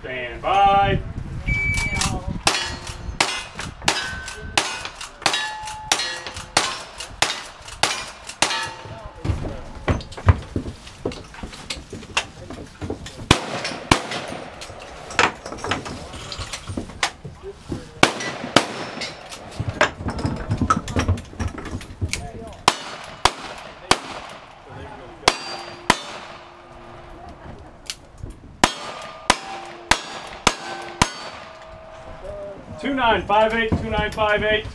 Stand by. Two nine five eight two nine five eight.